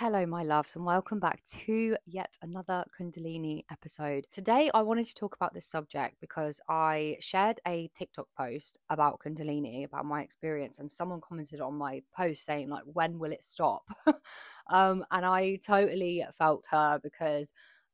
Hello, my loves, and welcome back to yet another Kundalini episode. Today, I wanted to talk about this subject because I shared a TikTok post about Kundalini, about my experience, and someone commented on my post saying, like, when will it stop? um, and I totally felt her because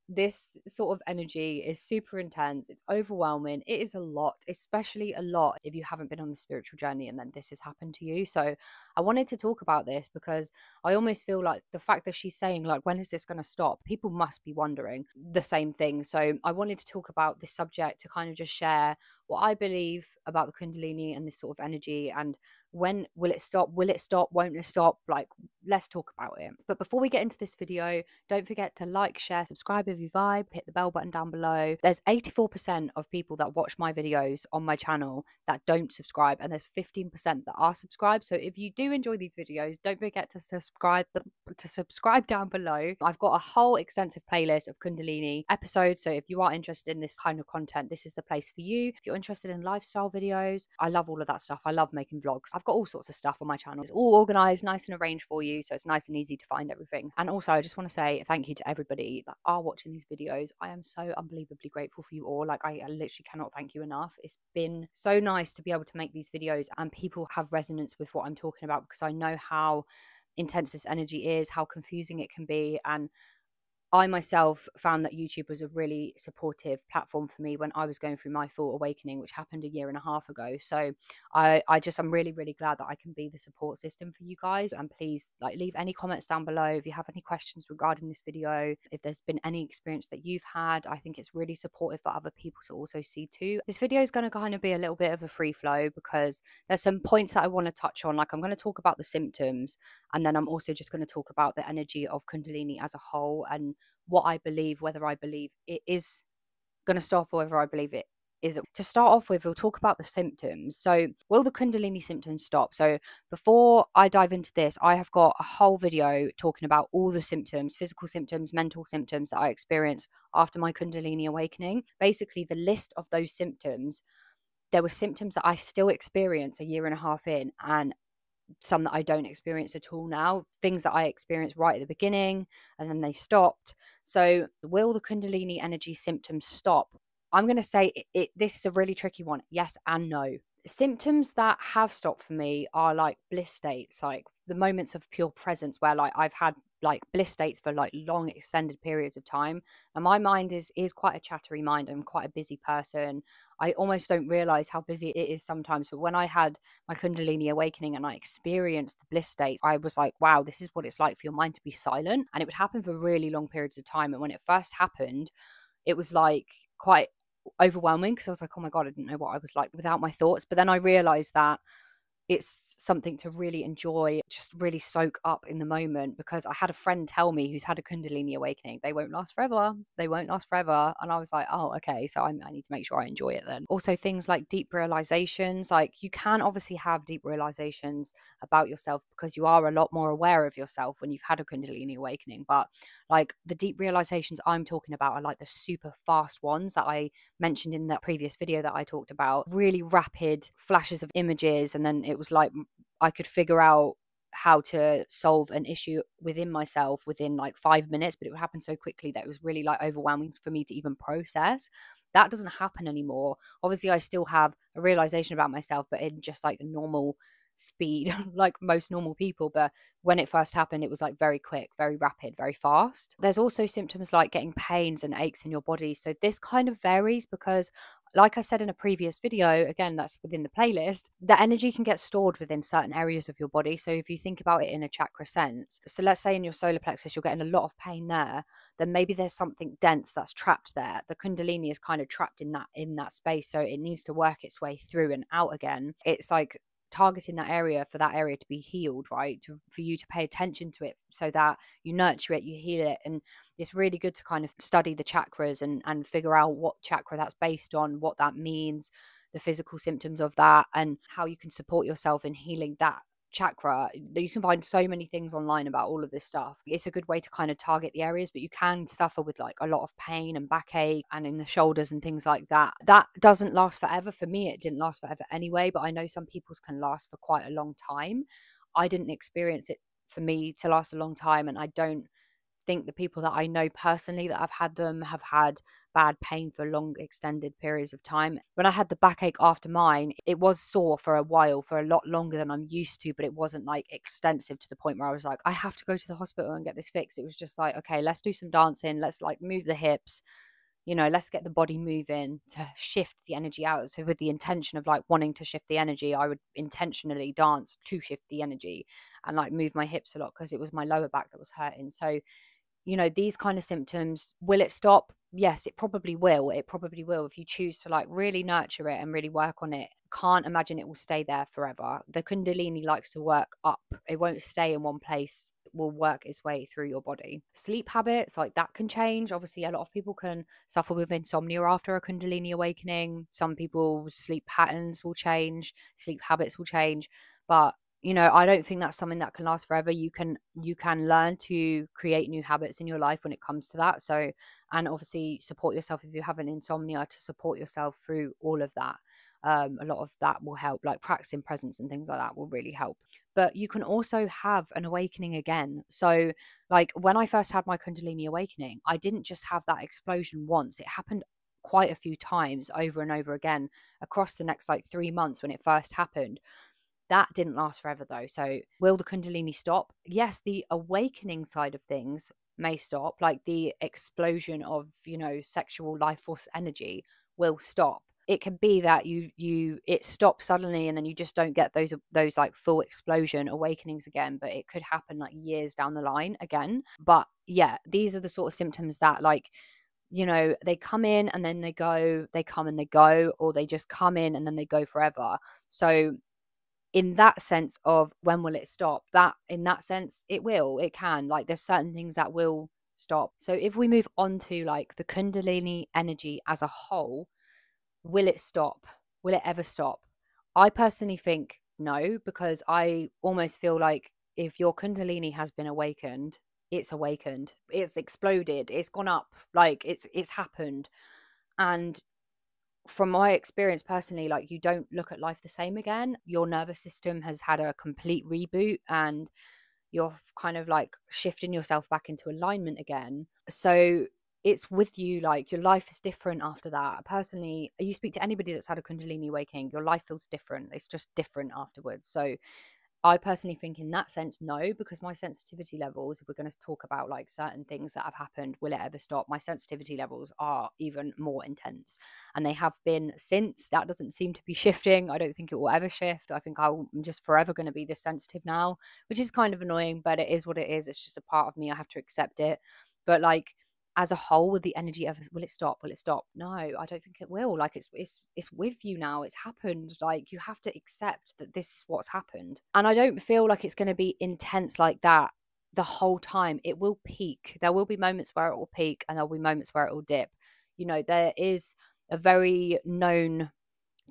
this sort of energy is super intense. It's overwhelming. It is a lot, especially a lot if you haven't been on the spiritual journey and then this has happened to you. So I wanted to talk about this because I almost feel like the fact that she's saying, like, when is this going to stop? People must be wondering the same thing. So I wanted to talk about this subject to kind of just share what I believe about the Kundalini and this sort of energy and when will it stop? Will it stop? Won't it stop? Like, let's talk about it. But before we get into this video, don't forget to like, share, subscribe if you vibe, hit the bell button down below. There's 84% of people that watch my videos on my channel that don't subscribe, and there's 15% that are subscribed. So if you do enjoy these videos, don't forget to subscribe to subscribe down below. I've got a whole extensive playlist of Kundalini episodes. So if you are interested in this kind of content, this is the place for you. If you're interested in lifestyle videos, I love all of that stuff. I love making vlogs. I've got all sorts of stuff on my channel. It's all organized, nice and arranged for you. So it's nice and easy to find everything. And also, I just want to say thank you to everybody that are watching these videos. I am so unbelievably grateful for you all. Like, I, I literally cannot thank you enough. It's been so nice to be able to make these videos and people have resonance with what I'm talking about because I know how intense this energy is, how confusing it can be, and I myself found that YouTube was a really supportive platform for me when I was going through my full awakening, which happened a year and a half ago. So I, I just I'm really, really glad that I can be the support system for you guys. And please like leave any comments down below if you have any questions regarding this video. If there's been any experience that you've had, I think it's really supportive for other people to also see too. This video is going to kind of be a little bit of a free flow because there's some points that I want to touch on. Like I'm going to talk about the symptoms and then I'm also just going to talk about the energy of Kundalini as a whole and what I believe, whether I believe it is going to stop or whether I believe it is to start off with, we'll talk about the symptoms. So, will the Kundalini symptoms stop? So, before I dive into this, I have got a whole video talking about all the symptoms physical symptoms, mental symptoms that I experienced after my Kundalini awakening. Basically, the list of those symptoms, there were symptoms that I still experience a year and a half in, and some that I don't experience at all now, things that I experienced right at the beginning and then they stopped. So, will the Kundalini energy symptoms stop? I'm going to say it, it, this is a really tricky one. Yes and no. Symptoms that have stopped for me are like bliss states, like the moments of pure presence where like I've had like bliss states for like long extended periods of time and my mind is is quite a chattery mind i'm quite a busy person. I almost don't realize how busy it is sometimes but when i had my kundalini awakening and i experienced the bliss states i was like wow this is what it's like for your mind to be silent and it would happen for really long periods of time and when it first happened it was like quite overwhelming because i was like oh my god i didn't know what i was like without my thoughts. But then i realized that it's something to really enjoy, just really soak up in the moment. Because I had a friend tell me who's had a Kundalini awakening, they won't last forever. They won't last forever. And I was like, oh, okay. So I, I need to make sure I enjoy it then. Also, things like deep realizations, like you can obviously have deep realizations about yourself because you are a lot more aware of yourself when you've had a Kundalini awakening. But like the deep realizations I'm talking about are like the super fast ones that I mentioned in that previous video that I talked about, really rapid flashes of images. And then it it was like I could figure out how to solve an issue within myself within like five minutes, but it would happen so quickly that it was really like overwhelming for me to even process. That doesn't happen anymore. Obviously, I still have a realization about myself, but in just like normal speed, like most normal people. But when it first happened, it was like very quick, very rapid, very fast. There's also symptoms like getting pains and aches in your body. So this kind of varies because like I said in a previous video, again, that's within the playlist, the energy can get stored within certain areas of your body. So if you think about it in a chakra sense, so let's say in your solar plexus, you're getting a lot of pain there, then maybe there's something dense that's trapped there. The Kundalini is kind of trapped in that in that space. So it needs to work its way through and out again. It's like targeting that area for that area to be healed right? To, for you to pay attention to it so that you nurture it you heal it. And it's really good to kind of study the chakras and and figure out what chakra that's based on what that means the physical symptoms of that and how you can support yourself in healing that chakra. You can find so many things online about all of this stuff. It's a good way to kind of target the areas, but you can suffer with like a lot of pain and backache and in the shoulders and things like that. That doesn't last forever. For me, it didn't last forever anyway, but I know some people's can last for quite a long time. I didn't experience it for me to last a long time. And I don't think the people that I know personally that I've had them have had bad pain for long extended periods of time. When I had the backache after mine, it was sore for a while, for a lot longer than I'm used to, but it wasn't like extensive to the point where I was like, I have to go to the hospital and get this fixed. It was just like, okay, let's do some dancing, let's like move the hips. You know, let's get the body moving to shift the energy out. So, with the intention of like wanting to shift the energy, I would intentionally dance to shift the energy and like move my hips a lot because it was my lower back that was hurting. So, you know these kind of symptoms will it stop? Yes it probably will it probably will if you choose to like really nurture it and really work on it. Can't imagine it will stay there forever. The kundalini likes to work up. It won't stay in one place will work its way through your body. Sleep habits like that can change. Obviously a lot of people can suffer with insomnia after a kundalini awakening. Some people sleep patterns will change sleep habits will change but you know i don't think that's something that can last forever. You can you can learn to create new habits in your life when it comes to that. So and obviously support yourself if you have an insomnia to support yourself through all of that. Um, a lot of that will help like practicing presence and things like that will really help. But you can also have an awakening again. So like when i first had my kundalini awakening i didn't just have that explosion once. It happened quite a few times over and over again across the next like 3 months when it first happened that didn't last forever though. So, will the Kundalini stop? Yes, the awakening side of things may stop, like the explosion of, you know, sexual life force energy will stop. It can be that you you it stops suddenly and then you just don't get those those like full explosion awakenings again, but it could happen like years down the line again. But yeah, these are the sort of symptoms that like you know, they come in and then they go, they come and they go, or they just come in and then they go forever. So in that sense of when will it stop? That in that sense it will it can like there's certain things that will stop. So if we move on to like the kundalini energy as a whole will it stop? Will it ever stop? I personally think no because i almost feel like if your kundalini has been awakened it's awakened. It's exploded. It's gone up. Like it's it's happened. And from my experience personally, like you don't look at life the same again. Your nervous system has had a complete reboot and you're kind of like shifting yourself back into alignment again. So it's with you, like your life is different after that. Personally, you speak to anybody that's had a Kundalini waking, your life feels different. It's just different afterwards. So I personally think in that sense, no, because my sensitivity levels, if we're going to talk about like certain things that have happened, will it ever stop? My sensitivity levels are even more intense and they have been since. That doesn't seem to be shifting. I don't think it will ever shift. I think I'm just forever going to be this sensitive now, which is kind of annoying, but it is what it is. It's just a part of me. I have to accept it. But like, as a whole with the energy of will it stop? Will it stop? No i don't think it will like it's it's it's with you now it's happened like you have to accept that this is what's happened. And i don't feel like it's going to be intense like that the whole time it will peak there will be moments where it will peak and there'll be moments where it will dip. You know there is a very known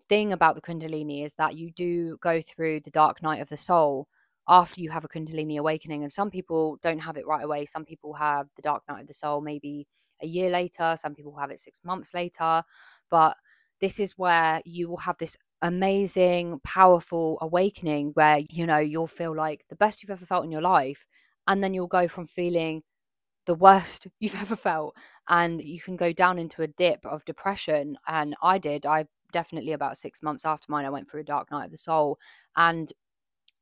thing about the kundalini is that you do go through the dark night of the soul after you have a Kundalini awakening. And some people don't have it right away. Some people have the dark night of the soul maybe a year later. Some people have it six months later. But this is where you will have this amazing, powerful awakening where, you know, you'll feel like the best you've ever felt in your life. And then you'll go from feeling the worst you've ever felt. And you can go down into a dip of depression. And I did. I definitely about six months after mine, I went through a dark night of the soul. And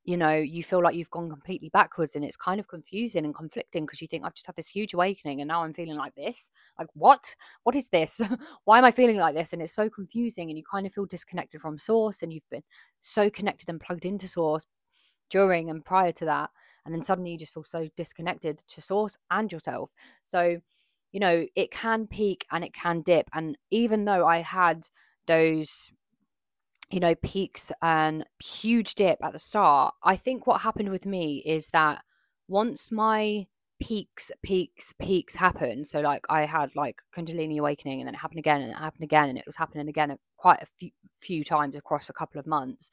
you know, you feel like you've gone completely backwards and it's kind of confusing and conflicting because you think, I've just had this huge awakening and now I'm feeling like this. Like, what? What is this? Why am I feeling like this? And it's so confusing and you kind of feel disconnected from source and you've been so connected and plugged into source during and prior to that. And then suddenly you just feel so disconnected to source and yourself. So, you know, it can peak and it can dip. And even though I had those you know, peaks and huge dip at the start. I think what happened with me is that once my peaks, peaks, peaks happened, so like I had like Kundalini awakening and then it happened again and it happened again and it was happening again quite a few, few times across a couple of months.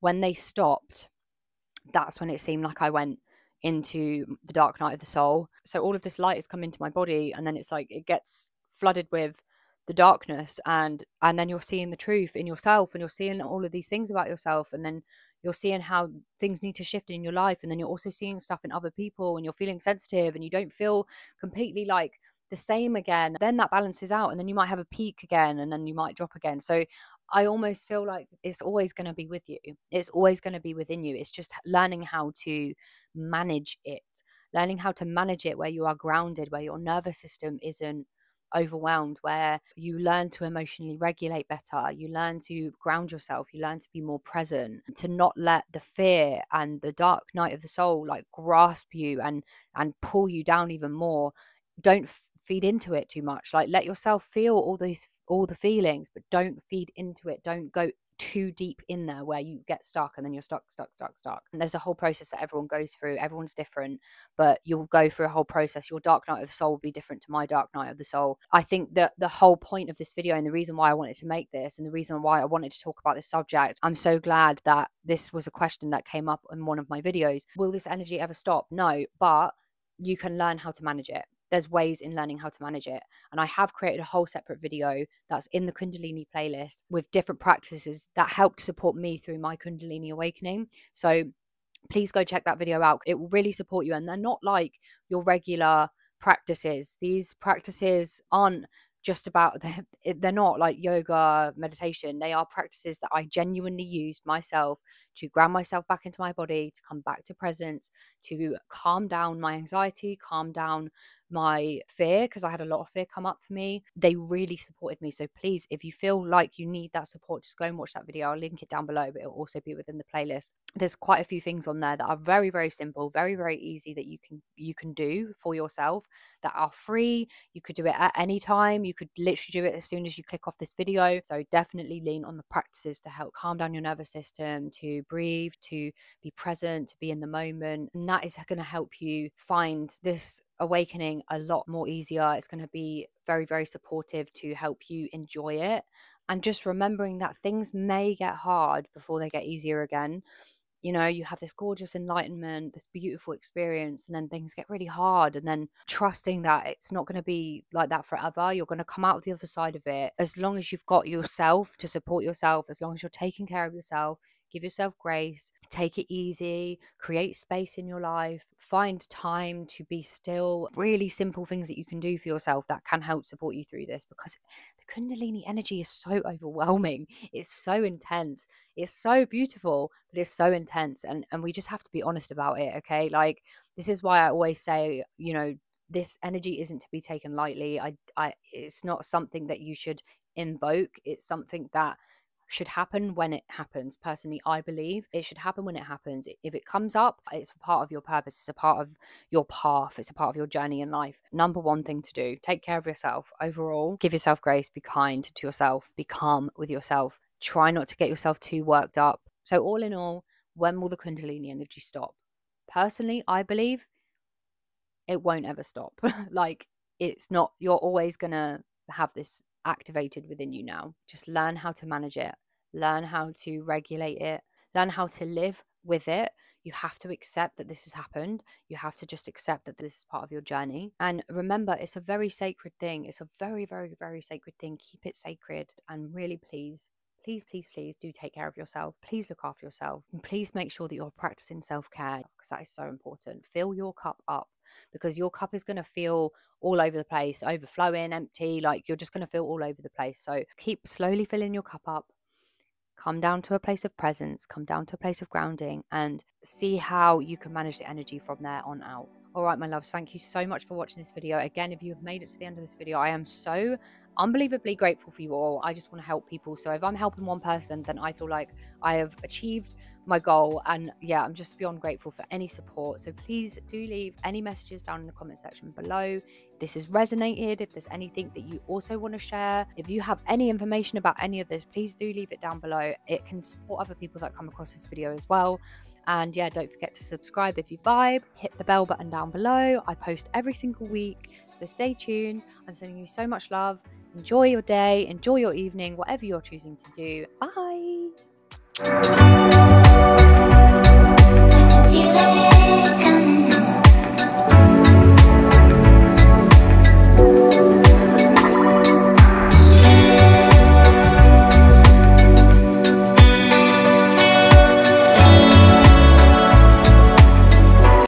When they stopped, that's when it seemed like I went into the dark night of the soul. So all of this light has come into my body and then it's like it gets flooded with the darkness and and then you're seeing the truth in yourself and you're seeing all of these things about yourself and then you're seeing how things need to shift in your life and then you're also seeing stuff in other people and you're feeling sensitive and you don't feel completely like the same again then that balances out and then you might have a peak again and then you might drop again so I almost feel like it's always going to be with you. It's always going to be within you. It's just learning how to manage it, learning how to manage it where you are grounded, where your nervous system isn't overwhelmed, where you learn to emotionally regulate better, you learn to ground yourself, you learn to be more present, to not let the fear and the dark night of the soul like grasp you and and pull you down even more. Don't feed into it too much. Like let yourself feel all these all the feelings, but don't feed into it. Don't go too deep in there where you get stuck and then you're stuck, stuck, stuck, stuck. And there's a whole process that everyone goes through. Everyone's different, but you'll go through a whole process. Your dark night of the soul will be different to my dark night of the soul. I think that the whole point of this video and the reason why I wanted to make this and the reason why I wanted to talk about this subject, I'm so glad that this was a question that came up in one of my videos. Will this energy ever stop? No, but you can learn how to manage it there's ways in learning how to manage it. And I have created a whole separate video that's in the Kundalini playlist with different practices that helped support me through my Kundalini awakening. So please go check that video out. It will really support you. And they're not like your regular practices. These practices aren't just about they're not like yoga meditation they are practices that i genuinely used myself to ground myself back into my body to come back to presence to calm down my anxiety calm down my fear because I had a lot of fear come up for me. They really supported me. So please, if you feel like you need that support, just go and watch that video. I'll link it down below, but it'll also be within the playlist. There's quite a few things on there that are very, very simple, very, very easy that you can you can do for yourself that are free. You could do it at any time. You could literally do it as soon as you click off this video. So definitely lean on the practices to help calm down your nervous system, to breathe, to be present, to be in the moment. And that is going to help you find this awakening a lot more easier. It's going to be very, very supportive to help you enjoy it. And just remembering that things may get hard before they get easier again. You know, you have this gorgeous enlightenment, this beautiful experience, and then things get really hard. And then trusting that it's not going to be like that forever. You're going to come out the other side of it as long as you've got yourself to support yourself, as long as you're taking care of yourself, give yourself grace, take it easy, create space in your life, find time to be still. Really simple things that you can do for yourself that can help support you through this because the Kundalini energy is so overwhelming. It's so intense. It's so beautiful, but it's so intense. And, and we just have to be honest about it. Okay. Like, this is why I always say, you know, this energy isn't to be taken lightly. I, I, it's not something that you should invoke. It's something that should happen when it happens. Personally, I believe it should happen when it happens. If it comes up, it's part of your purpose, it's a part of your path, it's a part of your journey in life. Number one thing to do take care of yourself overall, give yourself grace, be kind to yourself, be calm with yourself. Try not to get yourself too worked up. So, all in all, when will the Kundalini energy stop? Personally, I believe it won't ever stop. like, it's not, you're always going to have this activated within you now. Just learn how to manage it, learn how to regulate it, learn how to live with it. You have to accept that this has happened. You have to just accept that this is part of your journey. And remember, it's a very sacred thing. It's a very, very, very sacred thing. Keep it sacred and really please please, please, please do take care of yourself. Please look after yourself. And please make sure that you're practicing self care because that is so important. Fill your cup up because your cup is going to feel all over the place, overflowing, empty. Like you're just going to feel all over the place. So keep slowly filling your cup up. Come down to a place of presence, come down to a place of grounding, and see how you can manage the energy from there on out. All right, my loves, thank you so much for watching this video. Again, if you have made it to the end of this video, I am so unbelievably grateful for you all. I just want to help people. So if I'm helping one person, then I feel like I have achieved my goal. And yeah, I'm just beyond grateful for any support. So please do leave any messages down in the comment section below. If this has resonated, if there's anything that you also want to share, if you have any information about any of this, please do leave it down below. It can support other people that come across this video as well. And yeah, don't forget to subscribe if you vibe. Hit the bell button down below. I post every single week. So stay tuned. I'm sending you so much love. Enjoy your day, enjoy your evening, whatever you're choosing to do. Bye. Feel it.